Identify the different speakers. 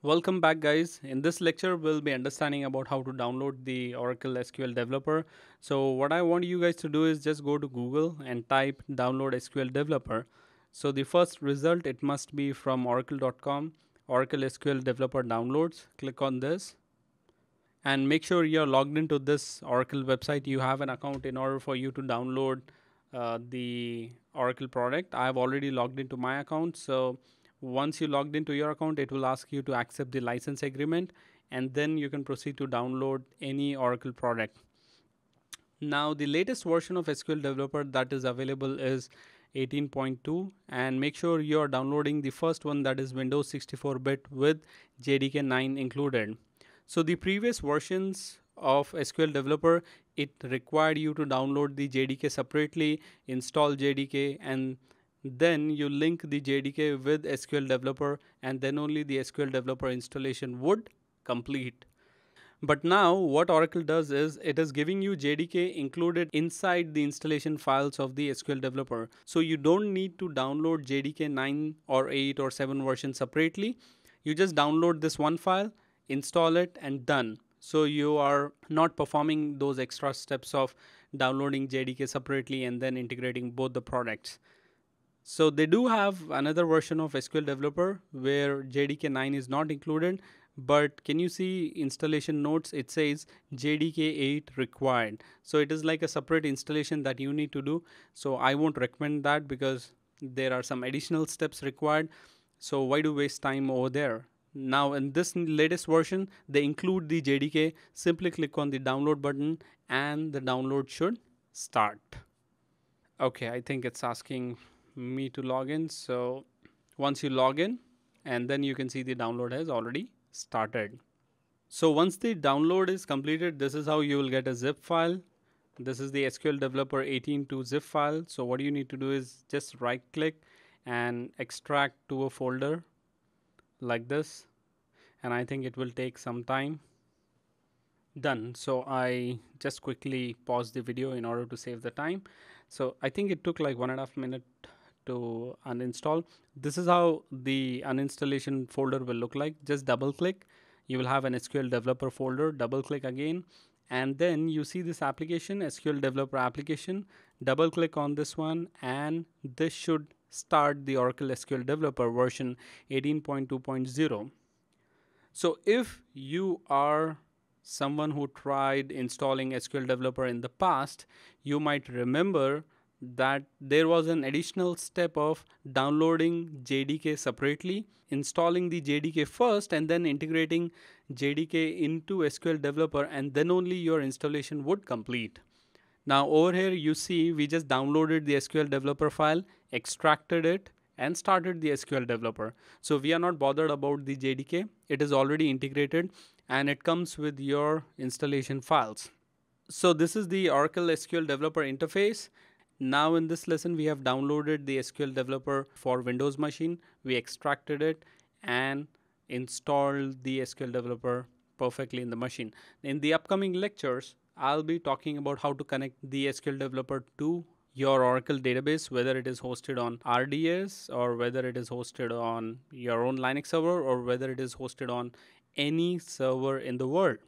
Speaker 1: Welcome back guys. In this lecture we'll be understanding about how to download the Oracle SQL Developer. So what I want you guys to do is just go to Google and type download SQL Developer. So the first result it must be from oracle.com Oracle SQL Developer downloads. Click on this and make sure you're logged into this Oracle website. You have an account in order for you to download uh, the Oracle product. I have already logged into my account. So once you logged into your account, it will ask you to accept the license agreement and then you can proceed to download any Oracle product. Now the latest version of SQL Developer that is available is 18.2 and make sure you are downloading the first one that is Windows 64-bit with JDK 9 included. So the previous versions of SQL Developer, it required you to download the JDK separately, install JDK and then you link the JDK with SQL Developer and then only the SQL Developer installation would complete. But now what Oracle does is it is giving you JDK included inside the installation files of the SQL Developer. So you don't need to download JDK 9 or 8 or 7 version separately. You just download this one file, install it and done. So you are not performing those extra steps of downloading JDK separately and then integrating both the products. So they do have another version of SQL Developer where JDK 9 is not included, but can you see installation notes? It says JDK 8 required. So it is like a separate installation that you need to do. So I won't recommend that because there are some additional steps required. So why do waste time over there? Now in this latest version, they include the JDK. Simply click on the download button and the download should start. Okay, I think it's asking me to log in. So once you log in and then you can see the download has already started. So once the download is completed, this is how you will get a zip file. This is the SQL Developer 18 to zip file. So what you need to do is just right click and extract to a folder like this. And I think it will take some time. Done. So I just quickly pause the video in order to save the time. So I think it took like one and a half minute to uninstall. This is how the uninstallation folder will look like. Just double click. You will have an SQL developer folder. Double click again. And then you see this application, SQL developer application. Double click on this one and this should start the Oracle SQL developer version 18.2.0. So if you are someone who tried installing SQL developer in the past, you might remember that there was an additional step of downloading JDK separately, installing the JDK first, and then integrating JDK into SQL Developer, and then only your installation would complete. Now over here you see we just downloaded the SQL Developer file, extracted it, and started the SQL Developer. So we are not bothered about the JDK. It is already integrated and it comes with your installation files. So this is the Oracle SQL Developer interface now in this lesson, we have downloaded the SQL Developer for Windows machine. We extracted it and installed the SQL Developer perfectly in the machine. In the upcoming lectures, I'll be talking about how to connect the SQL Developer to your Oracle database, whether it is hosted on RDS or whether it is hosted on your own Linux server or whether it is hosted on any server in the world.